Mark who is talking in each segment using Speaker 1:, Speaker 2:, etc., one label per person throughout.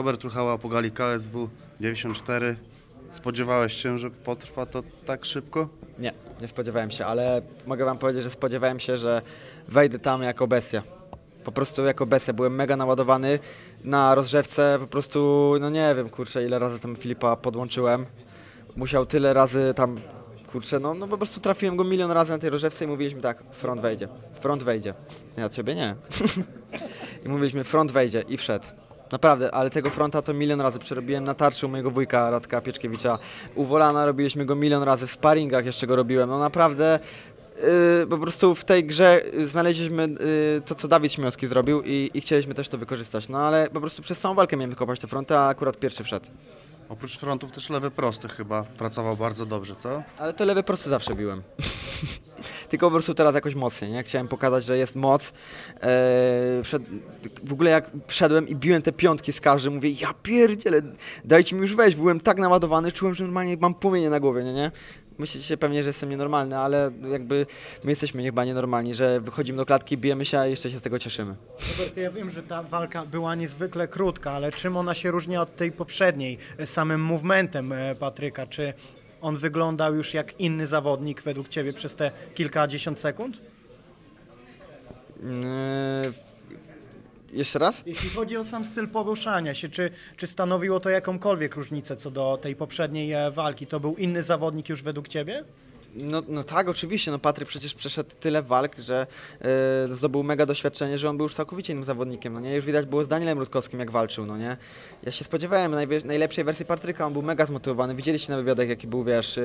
Speaker 1: Robert Ruchała po gali KSW 94. Spodziewałeś się, że potrwa to tak szybko?
Speaker 2: Nie, nie spodziewałem się, ale mogę wam powiedzieć, że spodziewałem się, że wejdę tam jako bestia. Po prostu jako bestia. Byłem mega naładowany na rozrzewce, po prostu, no nie wiem, kurczę, ile razy tam Filipa podłączyłem. Musiał tyle razy tam, kurczę, no, no po prostu trafiłem go milion razy na tej rozrzewce i mówiliśmy tak, front wejdzie, front wejdzie. Ja ciebie nie. I mówiliśmy, front wejdzie i wszedł. Naprawdę, ale tego fronta to milion razy przerobiłem na tarczy u mojego wujka Radka Pieczkiewicza. U Wolana robiliśmy go milion razy, w sparingach jeszcze go robiłem. No naprawdę, yy, po prostu w tej grze znaleźliśmy yy, to, co Dawid Śmiałski zrobił i, i chcieliśmy też to wykorzystać. No ale po prostu przez całą walkę miałem wykopać te fronty, a akurat pierwszy wszedł.
Speaker 1: Oprócz frontów też lewy prosty chyba pracował bardzo dobrze, co?
Speaker 2: Ale to lewy prosty zawsze biłem. Tylko po prostu teraz jakoś mocniej, nie? Chciałem pokazać, że jest moc. Eee, wszedł, w ogóle jak wszedłem i biłem te piątki z każdym, mówię, ja pierdzielę, dajcie mi już wejść. Byłem tak naładowany, czułem, że normalnie mam płomienie na głowie, nie? nie? Myślicie pewnie, że jestem nienormalny, ale jakby my jesteśmy chyba nienormalni, że wychodzimy do klatki, bijemy się, a jeszcze się z tego cieszymy.
Speaker 3: Robert, ja wiem, że ta walka była niezwykle krótka, ale czym ona się różni od tej poprzedniej? Samym movementem e, Patryka, czy on wyglądał już jak inny zawodnik według Ciebie przez te kilkadziesiąt sekund?
Speaker 2: Eee, jeszcze raz?
Speaker 3: Jeśli chodzi o sam styl poruszania się, czy, czy stanowiło to jakąkolwiek różnicę co do tej poprzedniej e, walki? To był inny zawodnik już według Ciebie?
Speaker 2: No, no tak, oczywiście. No Patryk przecież przeszedł tyle walk, że yy, zdobył mega doświadczenie, że on był już całkowicie innym zawodnikiem. No nie? Już widać było z Danielem Rutkowskim, jak walczył. No nie? Ja się spodziewałem najlepszej wersji Patryka, on był mega zmotywowany. Widzieliście na wywiadach, jaki był, wiesz, yy,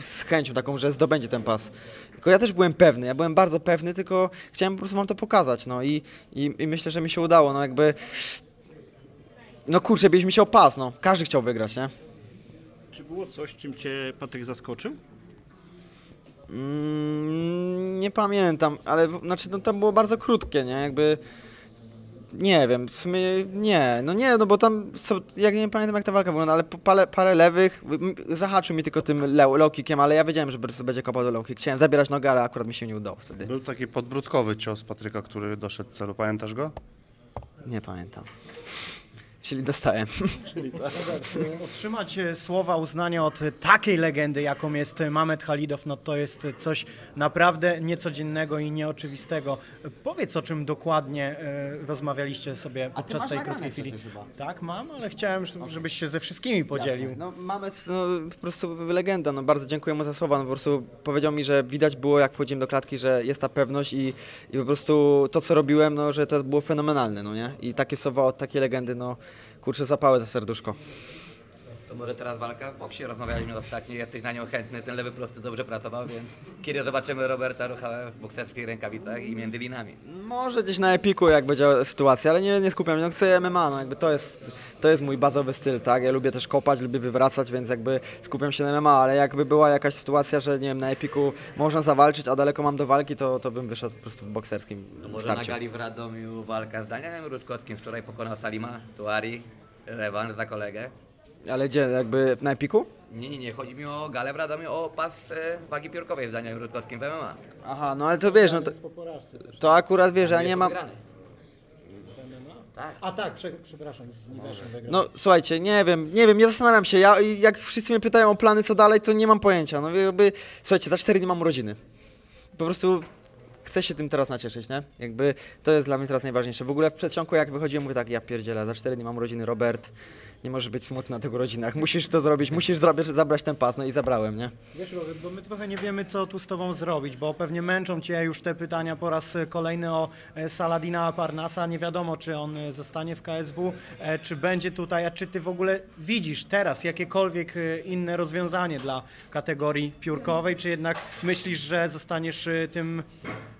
Speaker 2: z chęcią taką, że zdobędzie ten pas. Tylko ja też byłem pewny, ja byłem bardzo pewny, tylko chciałem po prostu wam to pokazać. No i, i, i myślę, że mi się udało. No jakby... No kurczę, biliśmy się o pas, no. Każdy chciał wygrać, nie?
Speaker 4: Czy było coś, czym cię Patryk zaskoczył?
Speaker 2: Mm, nie pamiętam, ale znaczy no, tam było bardzo krótkie, nie? Jakby nie wiem, w sumie nie, no nie, no bo tam są, jak nie pamiętam jak ta walka wygląda, ale po- parę, parę lewych, zahaczył mi tylko tym low, kickiem, ale ja wiedziałem, że będzie kopał do low kick. Chciałem zabierać nogę, ale akurat mi się nie udało wtedy.
Speaker 1: Był taki podbródkowy cios Patryka, który doszedł do celu. Pamiętasz go?
Speaker 2: Nie pamiętam. Czyli dostałem.
Speaker 3: Otrzymać e, słowa uznania od takiej legendy, jaką jest Mamet Halidow, no to jest coś naprawdę niecodziennego i nieoczywistego. Powiedz, o czym dokładnie e, rozmawialiście sobie podczas tej krótkiej chwili. Tak, mam, ale chciałem, żeby- żebyś się ze wszystkimi podzielił.
Speaker 2: No mamy no, po prostu legenda, no bardzo dziękuję mu za słowa, no po prostu powiedział mi, że widać było jak wchodziłem do klatki, że jest ta pewność i, i po prostu to co robiłem, no że to było fenomenalne, no nie? I takie słowa od takiej legendy, no kurczę zapały za serduszko.
Speaker 5: To może teraz walka w boksie, rozmawialiśmy ostatnio, jesteś na nią chętny, ten lewy prosty dobrze pracował, więc kiedy zobaczymy Roberta Ruchałę w bokserskich rękawicach i między linami.
Speaker 2: Może gdzieś na Epiku jak będzie sytuacja, ale nie, nie skupiam się, no chcę MMA, no jakby to jest, to jest mój bazowy styl, tak? Ja lubię też kopać, lubię wywracać, więc jakby skupiam się na MMA, ale jakby była jakaś sytuacja, że nie wiem, na Epiku można zawalczyć, a daleko mam do walki, to, to bym wyszedł po prostu w bokserskim
Speaker 5: To może na
Speaker 2: starciu.
Speaker 5: gali w Radomiu walka z Danielem Rutkowskim, wczoraj pokonał Salima, Tuari, rewanż za kolegę.
Speaker 2: Ale gdzie, jakby na Epiku?
Speaker 5: Nie, nie, nie, chodzi mi o galę w Radomiu, o pas e, wagi piórkowej z Danielem Rutkowskim w MMA.
Speaker 2: Aha, no ale to wiesz, no to, to akurat wiesz, że ja nie mam...
Speaker 5: Tak.
Speaker 3: A tak, prze, przepraszam, z Niweszem wygrał.
Speaker 2: No słuchajcie, nie wiem, nie wiem, nie zastanawiam się. Ja jak wszyscy mnie pytają o plany co dalej, to nie mam pojęcia. No jakby, słuchajcie, za cztery dni mam urodziny. Po prostu chcę się tym teraz nacieszyć, nie? Jakby to jest dla mnie teraz najważniejsze. W ogóle w przedsionku jak wychodziłem, mówię tak, ja pierdzielę, za cztery dni mam urodziny, Robert, nie możesz być smutny na tych urodzinach, musisz to zrobić, musisz zrobić, zabrać ten pas, no i zabrałem, nie?
Speaker 3: Wiesz, Robert, bo my trochę nie wiemy, co tu z Tobą zrobić, bo pewnie męczą Cię już te pytania po raz kolejny o e, Saladina Parnasa. Nie wiadomo, czy on e, zostanie w KSW, e, czy będzie tutaj, a czy Ty w ogóle widzisz teraz jakiekolwiek e, inne rozwiązanie dla kategorii piórkowej, czy jednak myślisz, że zostaniesz e, tym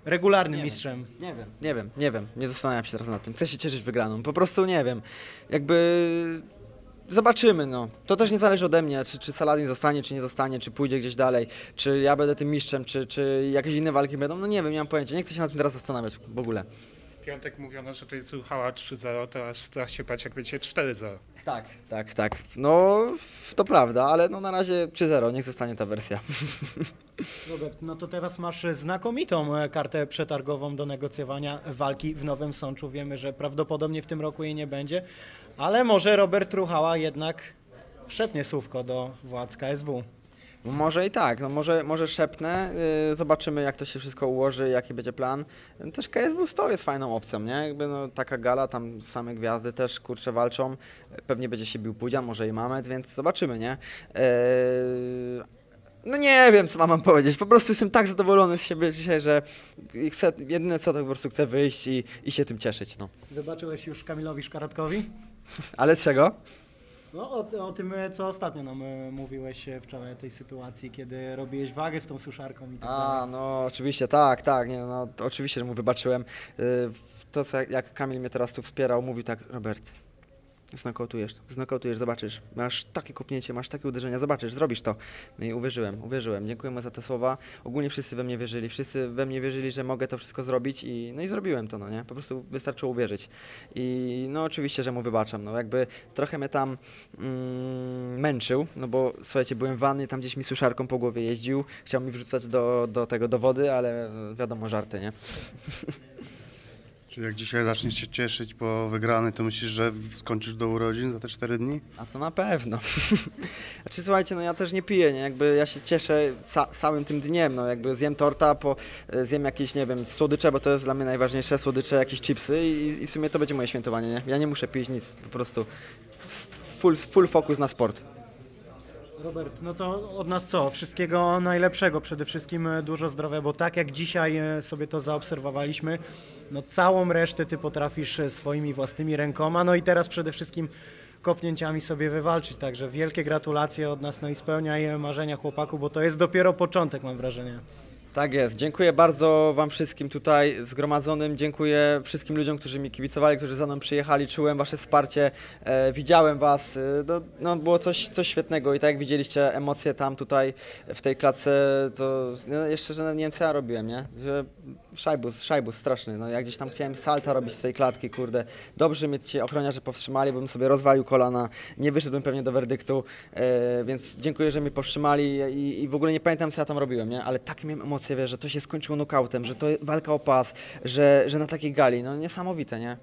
Speaker 3: regularnym mistrzem?
Speaker 2: Nie wiem. Nie wiem, nie wiem, nie zastanawiam się teraz nad tym. Chcę się cieszyć wygraną, po prostu nie wiem. Jakby zobaczymy, no. To też nie zależy ode mnie, czy, czy Saladin zostanie, czy nie zostanie, czy pójdzie gdzieś dalej, czy ja będę tym mistrzem, czy, czy jakieś inne walki będą. No nie wiem, nie mam pojęcia, nie chcę się nad tym teraz zastanawiać w ogóle.
Speaker 6: W piątek mówiono, że to jest Ruchała 3-0, teraz strach się bać, jak będzie 4-0.
Speaker 2: Tak, tak, tak. No, to prawda, ale no na razie 3-0, niech zostanie ta wersja.
Speaker 3: Robert, no to teraz masz znakomitą e, kartę przetargową do negocjowania walki w Nowym Sączu. Wiemy, że prawdopodobnie w tym roku jej nie będzie, Ale może Robert Ruchała jednak szepnie słówko do władz KSW.
Speaker 2: No Może i tak, no może, może szepnę, yy, zobaczymy jak to się wszystko ułoży, jaki będzie plan. Też KSW 100 jest fajną opcją, nie? Jakby no, taka gala, tam same gwiazdy też kurczę walczą, pewnie będzie się bił Pudzian, może i Mamet, więc zobaczymy, nie? Yy, no nie wiem, co mam powiedzieć, po prostu jestem tak zadowolony z siebie dzisiaj, że chcę, jedyne co to po prostu chcę wyjść i, i się tym cieszyć, no.
Speaker 3: Wybaczyłeś już Kamilowi Szkaratkowi?
Speaker 2: Ale czego?
Speaker 3: No o, o tym, e, co ostatnio nam e, mówiłeś e, wczoraj o tej sytuacji, kiedy robiłeś wagę z tą suszarką i tak
Speaker 2: A,
Speaker 3: dalej.
Speaker 2: no oczywiście, tak, tak, nie, no oczywiście, że mu wybaczyłem. Y, To, co jak, jak Kamil mnie teraz tu wspierał, mówił tak, Robert, znokautujesz, znokautujesz, zobaczysz, masz takie kopnięcie, masz takie uderzenia, zobaczysz, zrobisz to. No i uwierzyłem, uwierzyłem, dziękuję mu za te słowa. Ogólnie wszyscy we mnie wierzyli, wszyscy we mnie wierzyli, że mogę to wszystko zrobić i no i zrobiłem to, no nie, po prostu wystarczyło uwierzyć. I no oczywiście, że mu wybaczam, no jakby trochę mnie tam mm, męczył, no bo słuchajcie, byłem w wannie, tam gdzieś mi suszarką po głowie jeździł, chciał mi wrzucać do, do tego, do wody, ale wiadomo, żarty, nie?
Speaker 1: Czy jak dzisiaj zaczniesz się cieszyć po wygranej, to myślisz, że skończysz do urodzin za te 4 dni?
Speaker 2: A to na pewno. znaczy słuchajcie, no ja też nie piję, nie? Jakby ja się cieszę ca- całym tym dniem, no jakby zjem torta, po, e, zjem jakieś, nie wiem, słodycze, bo to jest dla mnie najważniejsze, słodycze, jakieś chipsy i, i w sumie to będzie moje świętowanie, nie? Ja nie muszę pić nic, po prostu full, full focus na sport.
Speaker 3: Robert, no to od nas co? Wszystkiego najlepszego, przede wszystkim e, dużo zdrowia, bo tak jak dzisiaj e, sobie to zaobserwowaliśmy, no całą resztę ty potrafisz e, swoimi własnymi rękoma, no i teraz przede wszystkim kopnięciami sobie wywalczyć, także wielkie gratulacje od nas, no i spełniaj marzenia chłopaku, bo to jest dopiero początek, mam wrażenie.
Speaker 2: Tak jest. Dziękuję bardzo Wam wszystkim tutaj zgromadzonym. Dziękuję wszystkim ludziom, którzy mi kibicowali, którzy za mną przyjechali. Czułem Wasze wsparcie, e, widziałem Was. No, no, było coś, coś świetnego i tak jak widzieliście emocje tam tutaj w tej klatce, to no, jeszcze, że nie wiem co ja robiłem, nie? Że szajbus, szajbus straszny. No, jak gdzieś tam chciałem salta robić z tej klatki, kurde. Dobrze mnie ci ochroniarze powstrzymali, bym sobie rozwalił kolana, nie wyszedłbym pewnie do werdyktu, e, więc dziękuję, że mnie powstrzymali i, i w ogóle nie pamiętam co ja tam robiłem, nie? Ale takie miałem emocje, wiesz, że to się skończyło nokautem, że to walka o pas, że, że na takiej gali, no niesamowite, nie?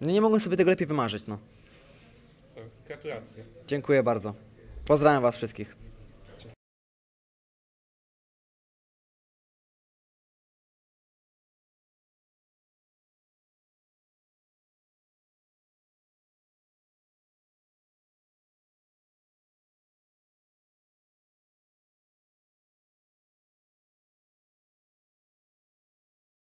Speaker 2: No nie mogłem sobie tego lepiej wymarzyć, no.
Speaker 6: Gratulacje.
Speaker 2: Dziękuję bardzo. Pozdrawiam Was wszystkich.